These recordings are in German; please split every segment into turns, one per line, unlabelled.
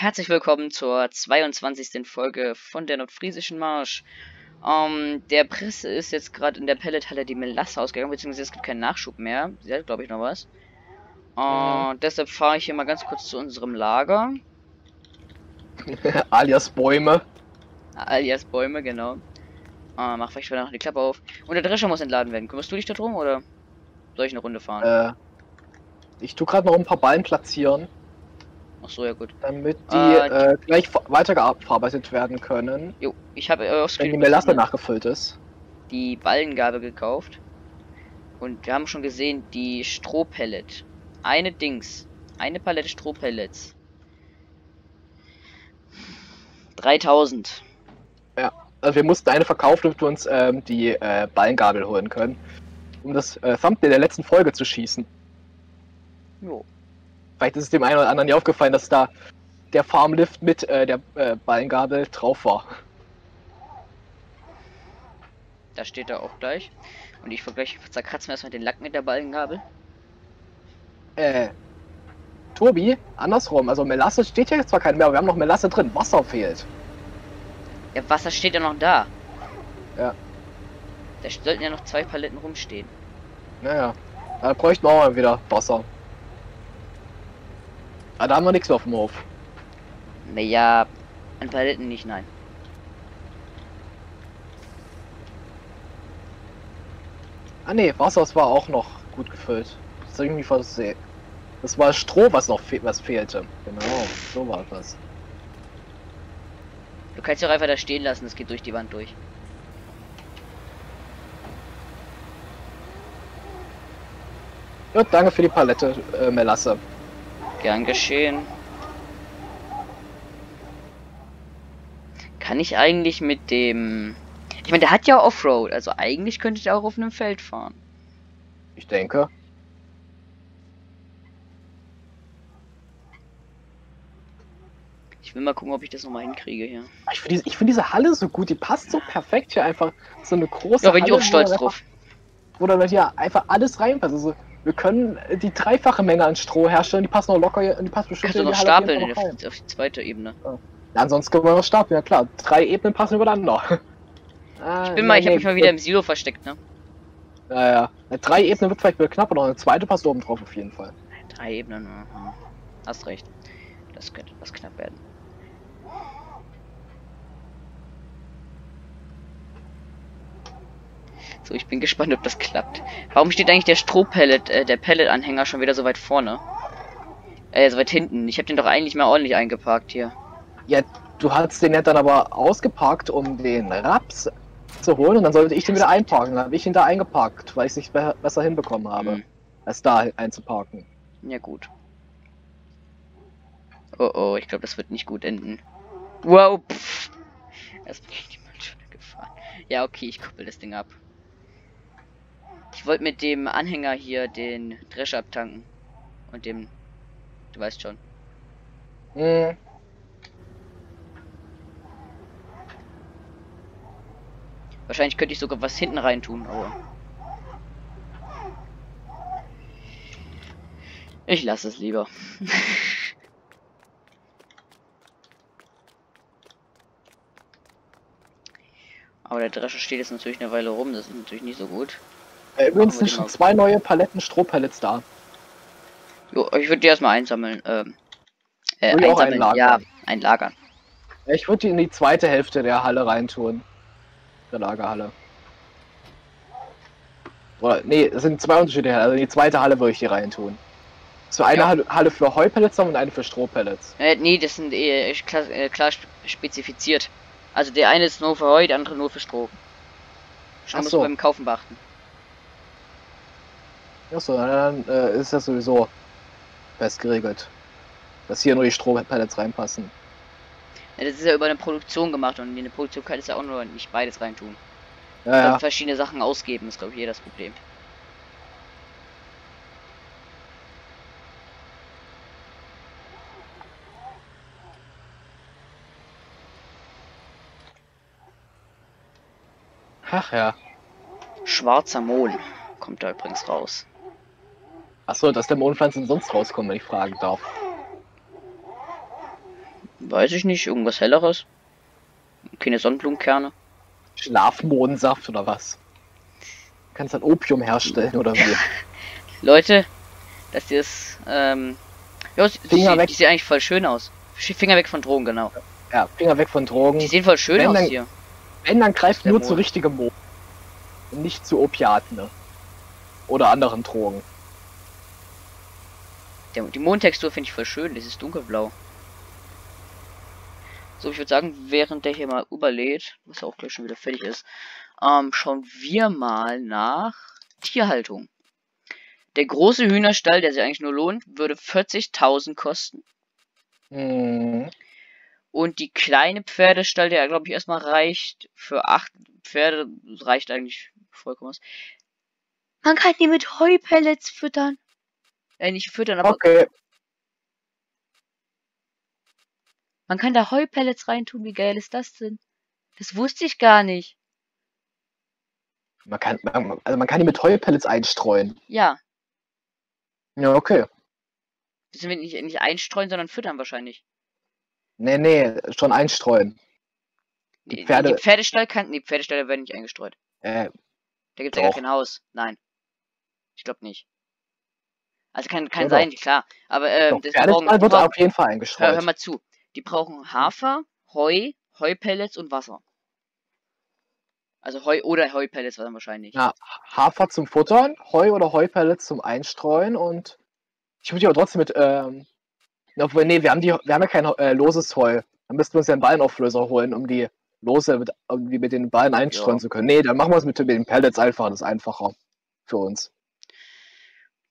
Herzlich willkommen zur 22. Folge von der Nordfriesischen Marsch. Ähm, der Presse ist jetzt gerade in der Pellethalle die Melasse ausgegangen, beziehungsweise es gibt keinen Nachschub mehr. Sie hat, glaube ich, noch was. Äh, mhm. Deshalb fahre ich hier mal ganz kurz zu unserem Lager.
Alias Bäume.
Alias Bäume, genau. Äh, mach vielleicht noch die Klappe auf. Und der Drescher muss entladen werden. Kümmerst du dich da drum oder soll ich eine Runde fahren?
Äh, ich tu gerade noch ein paar Ballen platzieren.
Ach so, ja gut.
Damit die äh, äh, gleich weiterverarbeitet werden können.
Jo, ich habe äh,
Wenn die Melasse nachgefüllt ist.
Die Ballengabe gekauft. Und wir haben schon gesehen, die Strohpellet. Eine Dings. Eine Palette Strohpellets. 3000.
Ja, also wir mussten eine verkaufen, damit wir uns ähm, die äh, Ballengabel holen können. Um das äh, Thumbnail der letzten Folge zu schießen. Jo. Vielleicht ist es dem einen oder anderen ja aufgefallen, dass da der Farmlift mit äh, der äh, Ballengabel drauf war.
Da steht er auch gleich. Und ich vergleiche, zerkratzen wir erstmal den Lack mit der Ballengabel.
Äh, Tobi, andersrum. Also Melasse steht ja zwar kein mehr, aber wir haben noch Melasse drin. Wasser fehlt.
Ja, Wasser steht ja noch da.
Ja.
Da sollten ja noch zwei Paletten rumstehen.
Naja. Da bräuchten wir auch mal wieder Wasser. Ah, da haben wir nichts mehr auf dem Hof.
Naja, an Paletten nicht, nein.
Ah ne, Wasser war auch noch gut gefüllt. Das ist irgendwie versehen. Das war Stroh, was noch fe was fehlte. Genau, so war das.
Du kannst ja auch einfach da stehen lassen, es geht durch die Wand durch.
Ja, danke für die Palette, äh, Melasse.
Gern geschehen. Kann ich eigentlich mit dem... Ich meine, der hat ja Offroad, also eigentlich könnte ich auch auf einem Feld fahren.
Ich denke.
Ich will mal gucken, ob ich das nochmal hinkriege hier.
Ich finde diese, find diese Halle so gut, die passt so perfekt hier einfach. So eine große
Ja, bin ich auch stolz drauf.
Wo dann hier einfach alles reinpasst. Also wir können die dreifache Menge an Stroh herstellen, die passen noch locker, die passt bestimmt
Kannst du noch stapeln auf, auf, auf, die zweite Ebene.
Ja. ja, ansonsten können wir noch stapeln, ja klar. Drei Ebenen passen übereinander.
ah, ich bin mal, ich nee, habe mich mal wieder im Silo versteckt, ne?
Ja, ja. Drei Ebenen wird vielleicht wieder knapp, aber eine zweite passt oben drauf auf jeden Fall.
Drei Ebenen, aha. hast recht. Das könnte was knapp werden. So, ich bin gespannt, ob das klappt. Warum steht eigentlich der Strohpellet, äh, der Pellet-Anhänger schon wieder so weit vorne? Äh, so weit hinten. Ich habe den doch eigentlich mal ordentlich eingeparkt hier.
Ja, du hast den ja dann aber ausgeparkt, um den Raps zu holen und dann sollte ich den wieder einparken. Dann habe ich ihn da eingeparkt, weil ich es nicht be besser hinbekommen habe, hm. als da einzuparken.
Ja gut. Oh oh, ich glaube, das wird nicht gut enden. Wow, pff. Erst bin ich die Mülltonne gefahren. Ja, okay, ich koppel das Ding ab. Ich wollte mit dem Anhänger hier den Drescher abtanken. Und dem. Du weißt schon.
Mhm.
Wahrscheinlich könnte ich sogar was hinten rein tun, aber. Ich lasse es lieber. aber der Drescher steht jetzt natürlich eine Weile rum, das ist natürlich nicht so gut.
Äh, übrigens sind schon zwei neue Paletten Strohpellets da.
Jo, ich würde die erstmal einsammeln. Ähm, äh, einsammeln. Ein ja, ein Lager.
Ich würde die in die zweite Hälfte der Halle reintun. Der Lagerhalle. Oder, nee, es sind zwei unterschiedliche Also in die zweite Halle würde ich die reintun. So eine ja. Halle für Heupellets und eine für Strohpellets.
Äh, nee, das sind eh klar, äh, klar spezifiziert. Also der eine ist nur für Heu, der andere nur für Stroh. Schon muss so. beim Kaufen beachten.
Achso, dann äh, ist das sowieso fest geregelt. Dass hier nur die Strohpellets reinpassen.
Ja, das ist ja über eine Produktion gemacht und in der Produktion kann es ja auch nur nicht beides reintun.
Ja, ja.
verschiedene Sachen ausgeben, ist glaube ich hier das Problem.
Ach ja.
Schwarzer Mond kommt da übrigens raus.
Achso, dass der Mondpflanzen sonst rauskommen, wenn ich fragen darf.
Weiß ich nicht, irgendwas helleres. Keine Sonnenblumenkerne.
Schlafmohnsaft oder was? Du kannst dann Opium herstellen oder wie?
Leute, das ist, ähm, die,
Finger
die,
weg.
die sieht eigentlich voll schön aus. Finger weg von Drogen, genau.
Ja, Finger weg von Drogen.
Die sehen voll schön
Wenn
aus
dann-
hier.
Wenn, dann greift nur zu
Mond.
richtigem Mond. Und nicht zu Opiaten, ne? Oder anderen Drogen.
Der, die Mondtextur finde ich voll schön, dieses dunkelblau. So, ich würde sagen, während der hier mal überlädt, was auch gleich schon wieder fertig ist, ähm, schauen wir mal nach Tierhaltung. Der große Hühnerstall, der sich eigentlich nur lohnt, würde 40.000 kosten.
Hm.
Und die kleine Pferdestall, der glaube ich erstmal reicht für acht Pferde, reicht eigentlich vollkommen aus. Man kann die mit Heupellets füttern. Äh, nicht füttern, aber
Okay.
man kann da Heupellets reintun. Wie geil ist das denn? Das wusste ich gar nicht.
Man kann, man, also man kann die mit Heupellets einstreuen.
Ja,
Ja, okay.
das sind wir nicht, nicht einstreuen, sondern füttern wahrscheinlich.
Nee, nee, schon einstreuen. Die
Die,
Pferde-
die Pferdestall kann, nee, Pferdestall werden nicht eingestreut.
Äh,
Da gibt's ja gar kein Haus. Nein. Ich glaube nicht. Also kann, kann
doch.
sein, klar. Aber ähm,
doch,
das brauchen-
wird
brauchen-
auf jeden Fall
Hör,
eingestreut.
hör mal zu. Die brauchen Hafer, Heu, Heupellets und Wasser. Also Heu oder Heupellets dann wahrscheinlich.
Ja, Hafer zum Futtern, Heu oder Heupellets zum Einstreuen und ich würde aber trotzdem mit, ähm, obwohl, nee, wir haben die, wir haben ja kein äh, loses Heu. Dann müssten wir uns ja einen Ballenauflöser holen, um die lose mit, um die mit den Ballen einstreuen
Ja.
zu können. Nee, dann machen wir es mit, mit den Pellets einfach, das ist einfacher für uns.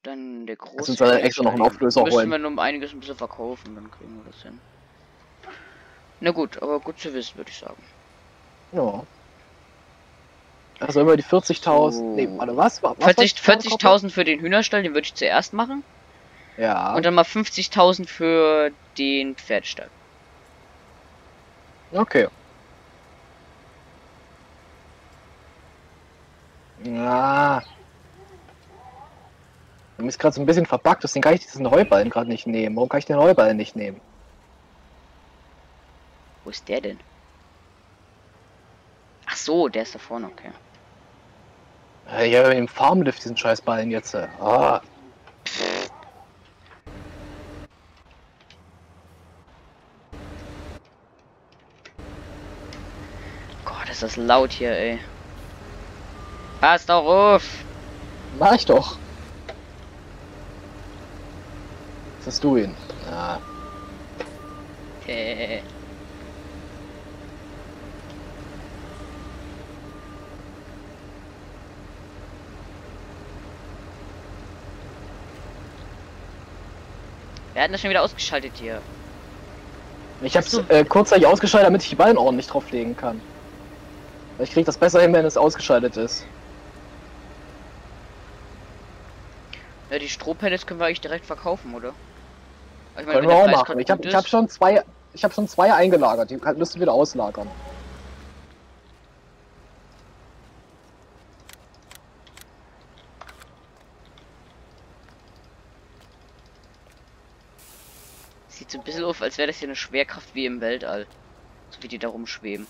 Dann der große.
Lass uns extra noch einen
Pferdestall.
Auflöser
Müssen
holen.
wir nur um einiges ein bisschen verkaufen, dann kriegen wir das hin. Na gut, aber gut zu wissen, würde ich sagen.
Ja. Also immer die 40.000.
So.
Nee, warte, was? was
40
was- was-
40.000 für den Hühnerstall, den würde ich zuerst machen.
Ja.
Und dann mal 50.000 für den Pferdestall.
Okay. Ja. Du bist gerade so ein bisschen verbuggt, deswegen kann ich diesen Heuballen gerade nicht nehmen. Warum kann ich den Heuballen nicht nehmen?
Wo ist der denn? Ach so, der ist da vorne, okay.
Äh, Ja, im Farmlift diesen Scheißballen jetzt. äh. Ah.
Gott, ist das laut hier, ey. Pass doch auf!
Mach ich doch. Was hast du ihn? Ja.
Äh. Wir hatten das schon wieder ausgeschaltet hier.
Ich hab's äh, kurzzeitig ausgeschaltet, damit ich die Ballen ordentlich drauflegen kann. Weil Ich krieg das besser hin, wenn es ausgeschaltet ist.
Ja, die Strohpellets können wir eigentlich direkt verkaufen, oder? Ich
Können
wenn
wir auch machen. Ich hab,
gut
ich hab schon zwei, ich hab schon zwei eingelagert. Die ihr wieder auslagern.
Sieht so ein bisschen auf, als wäre das hier eine Schwerkraft wie im Weltall. So wie die da rumschweben.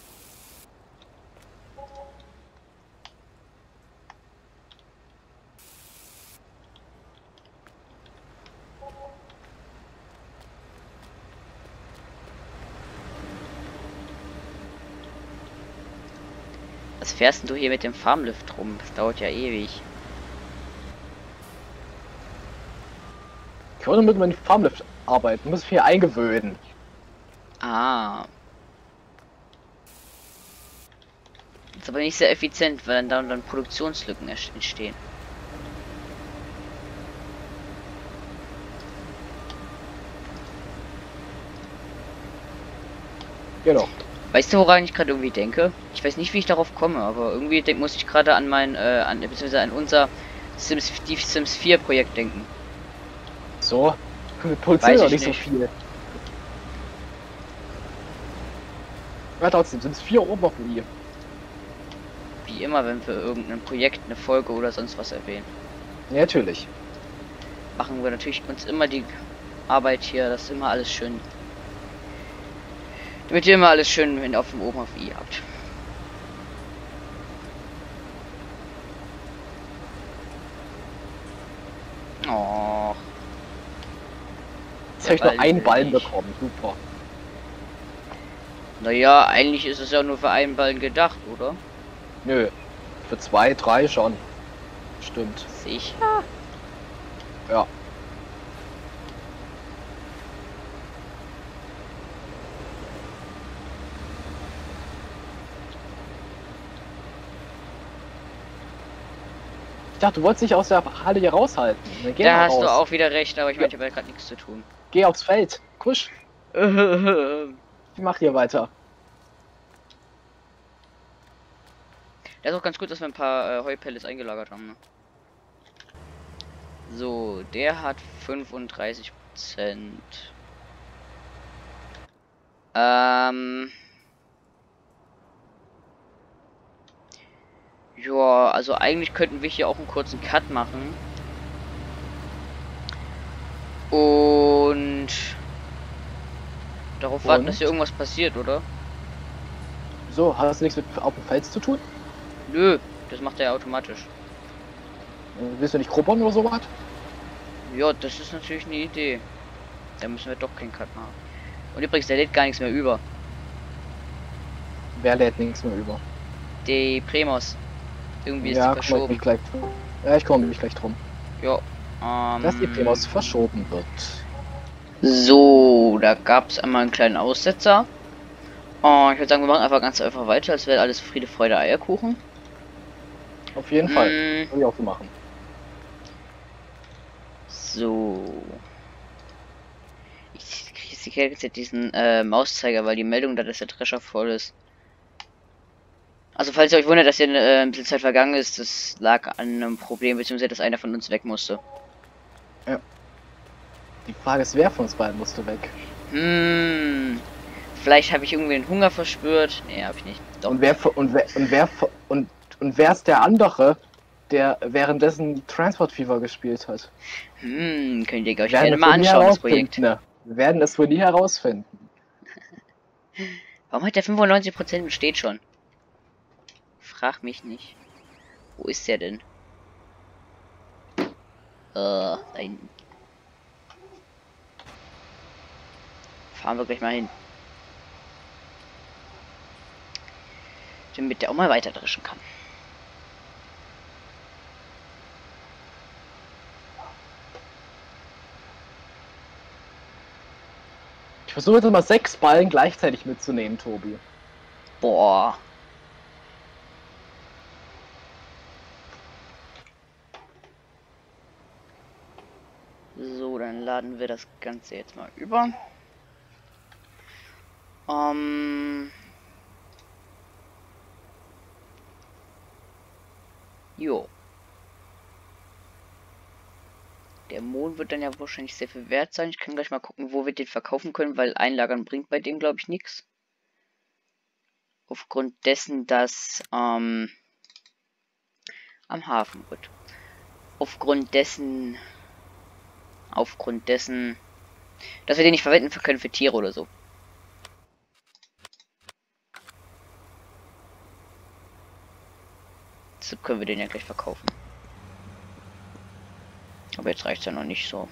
Fährst du hier mit dem Farmlift rum? Das dauert ja ewig.
Ich wollte mit meinem Farmlift arbeiten, muss mich hier eingewöhnen.
Ah. Ist aber nicht sehr effizient, weil dann, dann, Produktionslücken entstehen.
Genau.
Weißt du, woran ich gerade irgendwie denke? Ich weiß nicht, wie ich darauf komme, aber irgendwie denk, muss ich gerade an mein, äh, an, beziehungsweise an unser Sims, die Sims 4 Projekt denken.
So. Produzieren
Weiß
doch
ich
nicht so viel. Ja, trotzdem sind es vier nie.
Wie immer, wenn wir irgendein Projekt, eine Folge oder sonst was erwähnen.
Ja, natürlich.
Machen wir natürlich uns immer die Arbeit hier, das ist immer alles schön Damit ihr immer alles schön wenn auf dem oben auf I habt. Oh.
Jetzt habe ich nur einen Ballen bekommen. Super.
Naja, eigentlich ist es ja nur für einen Ballen gedacht, oder?
Nö. Für zwei, drei schon. Stimmt.
Sicher?
Ja. Ich dachte, du wolltest dich aus der Halle hier raushalten.
da hast raus. du auch wieder recht, aber ich meine, ich habe gerade nichts zu tun.
Geh aufs Feld. Kusch. ich mach hier weiter.
Das ist auch ganz gut, dass wir ein paar äh, Heupellets eingelagert haben. Ne? So, der hat 35 Prozent. Ähm. Ja, also eigentlich könnten wir hier auch einen kurzen Cut machen. Und darauf warten, dass hier irgendwas passiert, oder?
So, hat das nichts mit auf dem Fels zu tun?
Nö, das macht er ja automatisch.
Äh, willst du nicht gruppern oder sowas?
Ja, das ist natürlich eine Idee. Da müssen wir doch keinen Cut machen. Und übrigens, der lädt gar nichts mehr über.
Wer lädt nichts mehr über?
Die Premos. Irgendwie ist
ja,
die verschoben.
Ich gleich ja, ich komme mich gleich drum.
Ja. Ähm,
Dass die Premos verschoben wird.
So, da gab es einmal einen kleinen Aussetzer. Oh, ich würde sagen, wir machen einfach ganz einfach weiter, als wäre alles Friede, Freude, Eierkuchen.
Auf jeden Fall. Mm. Würde ich auch so machen.
So. Ich kriege jetzt diesen äh, Mauszeiger, weil die Meldung da, dass der Drescher voll ist. Also falls ihr euch wundert, dass hier äh, ein bisschen Zeit vergangen ist, das lag an einem Problem, beziehungsweise dass einer von uns weg musste.
Ja. Die Frage ist, wer von uns beiden musste weg?
Hm. Vielleicht habe ich irgendwie einen Hunger verspürt. Nee, habe ich nicht.
Doch. Und wer und wer und wer und und wer ist der andere, der währenddessen Transport Fever gespielt hat?
Hm, könnt ihr euch gerne mal anschauen, das Projekt.
Ne? Wir werden es wohl nie herausfinden.
Warum hat der 95% steht schon? Frag mich nicht. Wo ist der denn? Äh, da hinten. Fahren wir gleich mal hin. Damit der auch mal weiter dreschen kann.
Ich versuche jetzt mal sechs Ballen gleichzeitig mitzunehmen, Tobi.
Boah. So, dann laden wir das Ganze jetzt mal über. Ähm. Jo. Der Mond wird dann ja wahrscheinlich sehr viel wert sein. Ich kann gleich mal gucken, wo wir den verkaufen können, weil Einlagern bringt bei dem, glaube ich, nichts. Aufgrund dessen, dass ähm, am Hafen wird. Aufgrund dessen, aufgrund dessen, dass wir den nicht verwenden können für Tiere oder so. Deshalb können wir den ja gleich verkaufen. Aber jetzt reicht es ja noch nicht so.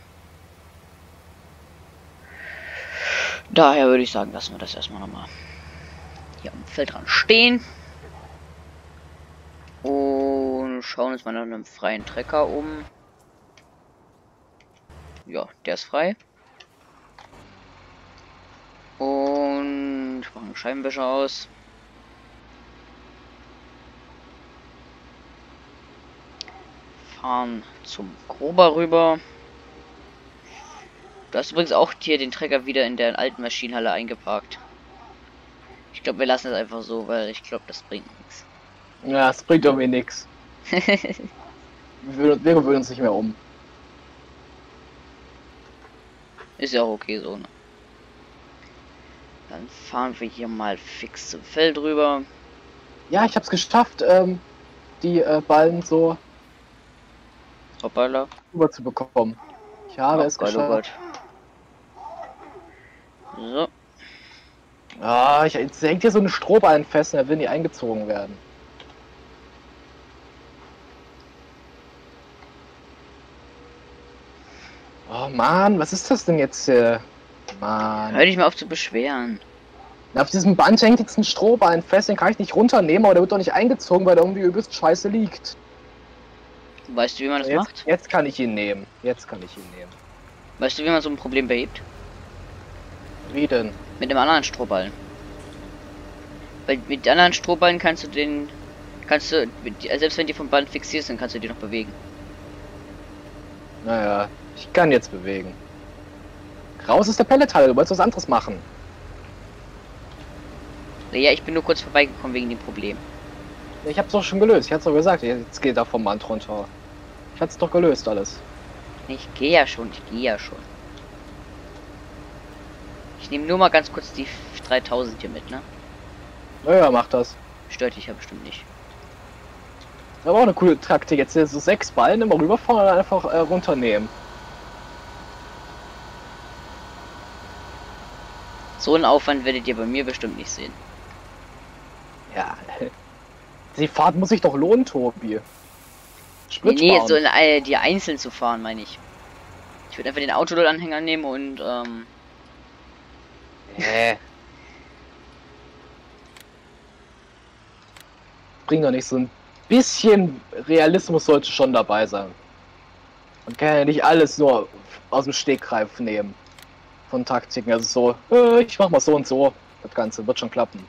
Daher würde ich sagen, lassen wir das erstmal nochmal hier am Feld dran stehen. Und schauen uns mal nach einem freien Trecker um. Ja, der ist frei. Und machen Scheibenwischer aus. fahren zum Grober rüber. Du hast übrigens auch hier den Trecker wieder in der alten Maschinenhalle eingeparkt. Ich glaube, wir lassen es einfach so, weil ich glaube, das bringt nichts.
Ja, es bringt irgendwie nichts. wir, wir gewöhnen uns nicht mehr um.
Ist ja auch okay so, ne? Dann fahren wir hier mal fix zum Feld rüber.
Ja, ich hab's geschafft, ähm, die äh, Ballen so
Hoppala.
Rüber zu bekommen. Ich habe oh, es Gott, geschafft. Oh.
So.
Ah, ich, hängt hier so eine Strohballen fest und er will nicht eingezogen werden. Oh Mann, was ist das denn jetzt hier?
Mann. Hör dich mal auf zu beschweren.
Auf diesem Band hängt jetzt ein Strohballen fest, den kann ich nicht runternehmen, aber der wird doch nicht eingezogen, weil der irgendwie übelst scheiße liegt.
Weißt du, wie man das
jetzt,
macht?
Jetzt kann ich ihn nehmen. Jetzt kann ich ihn nehmen.
Weißt du, wie man so ein Problem behebt?
Wie denn?
Mit dem anderen Strohballen. Weil mit anderen Strohballen kannst du den. Kannst du. Selbst wenn die vom Band fixiert sind, kannst du die noch bewegen.
Naja, ich kann jetzt bewegen. Raus ist der Pelletteil, du wolltest was anderes machen.
Ja, ich bin nur kurz vorbeigekommen wegen dem Problem.
Ich hab's doch schon gelöst, ich hab's doch gesagt, jetzt geht er vom Band runter. Ich hab's doch gelöst alles.
Ich gehe ja schon, ich gehe ja schon. Ich nehme nur mal ganz kurz die 3000 hier mit, ne?
Naja, mach das.
Stört dich ja bestimmt nicht.
Das war auch eine coole Taktik. Jetzt so sechs Ballen immer rüberfahren und einfach äh, runternehmen.
So einen Aufwand werdet ihr bei mir bestimmt nicht sehen.
Ja. Die Fahrt muss sich doch lohnen, Tobi.
Sprit nee, nee so in, äh, die einzeln zu fahren, meine ich. Ich würde einfach den Autoanhänger nehmen und ähm,
Hä? Bringt doch nicht so ein bisschen Realismus sollte schon dabei sein. Man kann ja nicht alles nur aus dem Stegreif nehmen. Von Taktiken. Also so, äh, ich mach mal so und so. Das Ganze wird schon klappen.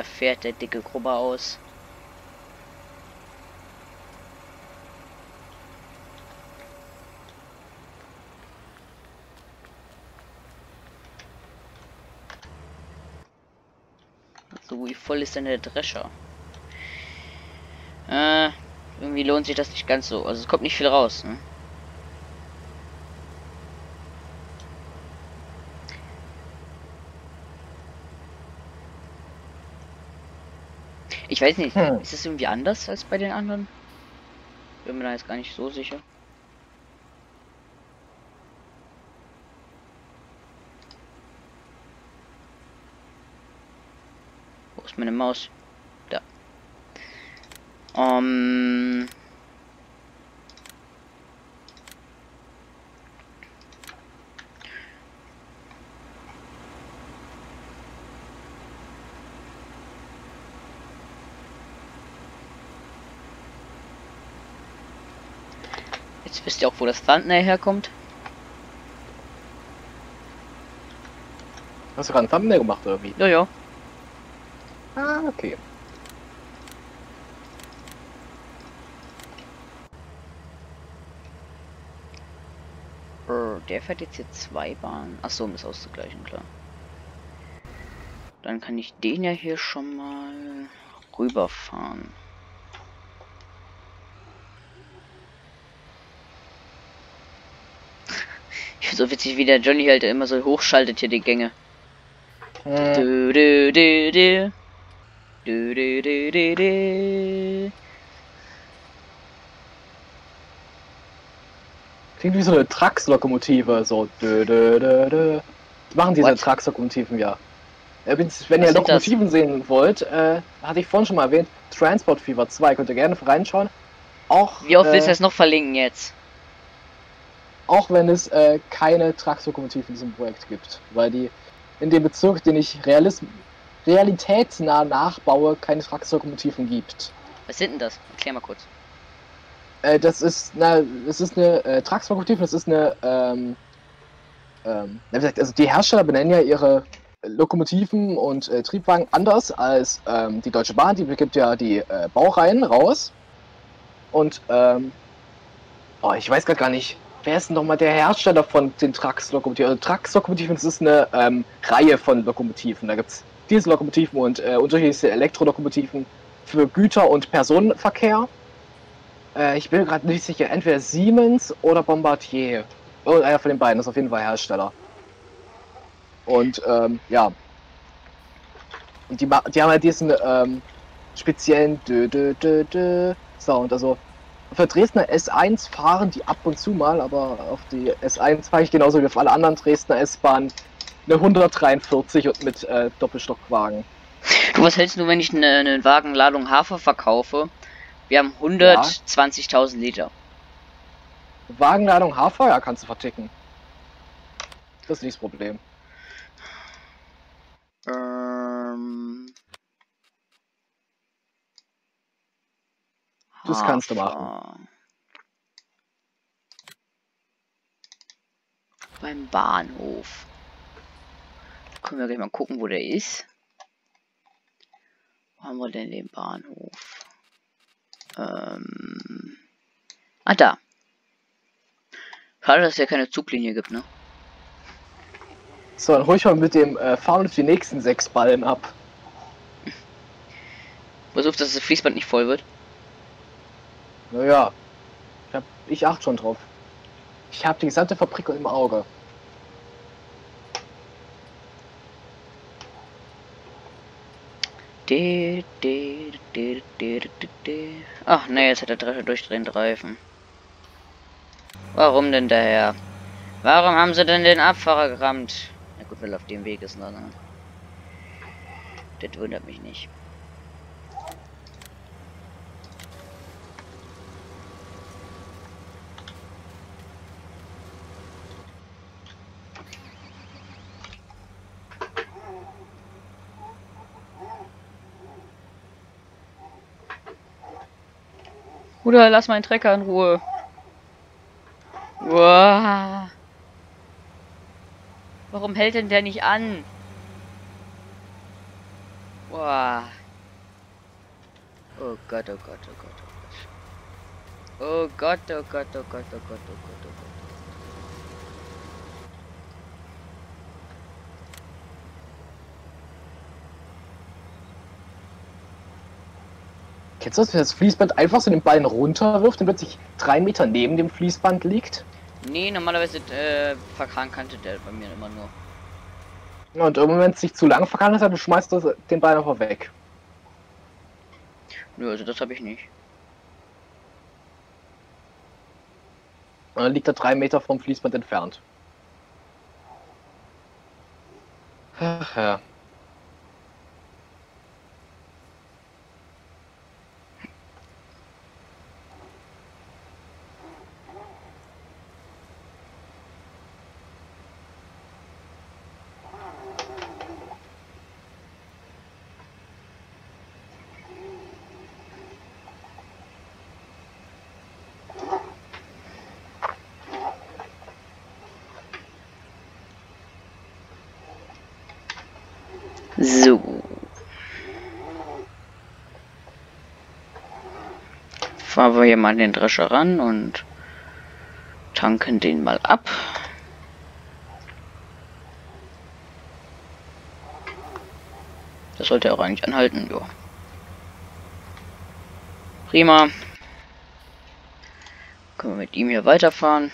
Da fährt der dicke Grubber aus. So, wie voll ist denn der Drescher? Äh, irgendwie lohnt sich das nicht ganz so. Also es kommt nicht viel raus, ne? Ich weiß nicht, hm. ist es irgendwie anders als bei den anderen? Bin mir da jetzt gar nicht so sicher. Wo ist meine Maus? Da. Um, Jetzt wisst ihr auch, wo das Thumbnail herkommt.
Hast du gerade ein Thumbnail gemacht oder wie?
Ja, ja.
Ah, okay.
Der fährt jetzt hier zwei Bahnen. Achso, um das auszugleichen, klar. Dann kann ich den ja hier schon mal rüberfahren. So witzig, wie der Johnny halt immer so hochschaltet hier die Gänge. Du, du, du, du. Du, du, du, du, du.
Klingt wie so eine Trax-Lokomotive, so. Dö, dö, dö, dö. Machen diese Trax-Lokomotiven ja. Wenn ihr Lokomotiven das? sehen wollt, äh, hatte ich vorhin schon mal erwähnt, Transport Fever 2, könnt ihr gerne reinschauen. Auch,
Wie oft äh, willst du das noch verlinken jetzt?
Auch wenn es äh, keine Trax-Lokomotiven in diesem Projekt gibt, weil die in dem Bezirk, den ich realis realitätsnah nachbaue, keine Trax-Lokomotiven gibt.
Was sind denn das? Erklär mal kurz.
Äh, das ist, na, das ist eine äh, Trax-Lokomotive, das ist eine, ähm, ähm, also die Hersteller benennen ja ihre Lokomotiven und äh, Triebwagen anders als ähm, die Deutsche Bahn, die gibt ja die äh, Baureihen raus. Und, ähm, oh, ich weiß gar nicht, wer ist denn nochmal der Hersteller von den Trax-Lokomotiven? Also Trax-Lokomotiven, das ist eine ähm, Reihe von Lokomotiven. Da gibt es Diesellokomotiven und äh, unterschiedliche Elektrolokomotiven für Güter- und Personenverkehr. Äh, ich bin gerade nicht sicher, entweder Siemens oder Bombardier. Irgendeiner von den beiden ist auf jeden Fall Hersteller. Und ähm, ja. Und die, die haben halt diesen ähm, speziellen Dö, Dö, Dö, Dö Sound. Also auf der Dresdner S1 fahren die ab und zu mal, aber auf die S1 fahre ich genauso wie auf alle anderen Dresdner S-Bahnen eine 143 und mit äh, Doppelstockwagen.
Du, was hältst du, wenn ich eine, eine Wagenladung Hafer verkaufe? Wir haben 120.000 ja. Liter.
Wagenladung Hafer, ja, kannst du verticken. Das ist nicht das Problem. Ähm. Das kannst du machen.
Beim Bahnhof. Können wir gleich mal gucken, wo der ist. Wo haben wir denn den Bahnhof? Ähm. Ah, da. Schade, dass es ja keine Zuglinie gibt, ne?
So, dann hol ich mal mit dem äh, Fahren auf die nächsten sechs Ballen ab.
Auf, dass das Fließband nicht voll wird.
Naja, ich, ich achte schon drauf. Ich habe die gesamte Fabrik im Auge.
Ach ne, jetzt hat der Drescher durchdrehende Reifen. Warum denn daher? Warum haben sie denn den Abfahrer gerammt? Na gut, weil auf dem Weg ist, ne? Das wundert mich nicht. Bruder, lass meinen Trecker in Ruhe. Wow. Warum hält denn der nicht an? Wow. Oh Gott, oh Gott, oh Gott, oh Gott. Oh Gott, oh Gott, oh Gott, oh Gott, oh Gott, oh Gott.
Kennst du das, wenn das Fließband einfach so den Ballen runterwirft und plötzlich drei Meter neben dem Fließband liegt?
Nee, normalerweise äh, verkrankte der bei mir immer nur.
Und irgendwann, wenn es sich zu lang verkantet hat, schmeißt du den Ball einfach weg.
Nö, also das habe ich nicht.
Und dann liegt er drei Meter vom Fließband entfernt. Ach ja.
So. Fahren wir hier mal den Drescher ran und tanken den mal ab. Das sollte auch eigentlich anhalten, ja. Prima. Können wir mit ihm hier weiterfahren.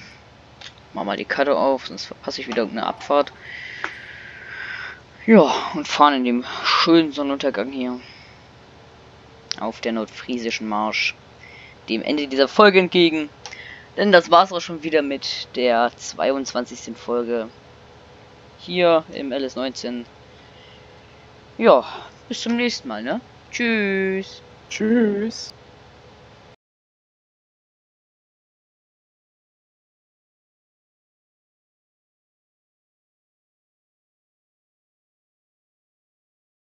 Mach mal die Karte auf, sonst verpasse ich wieder irgendeine Abfahrt. Ja, und fahren in dem schönen Sonnenuntergang hier auf der nordfriesischen Marsch dem Ende dieser Folge entgegen. Denn das war's auch schon wieder mit der 22. Folge hier im LS19. Ja, bis zum nächsten Mal, ne? Tschüss.
Tschüss.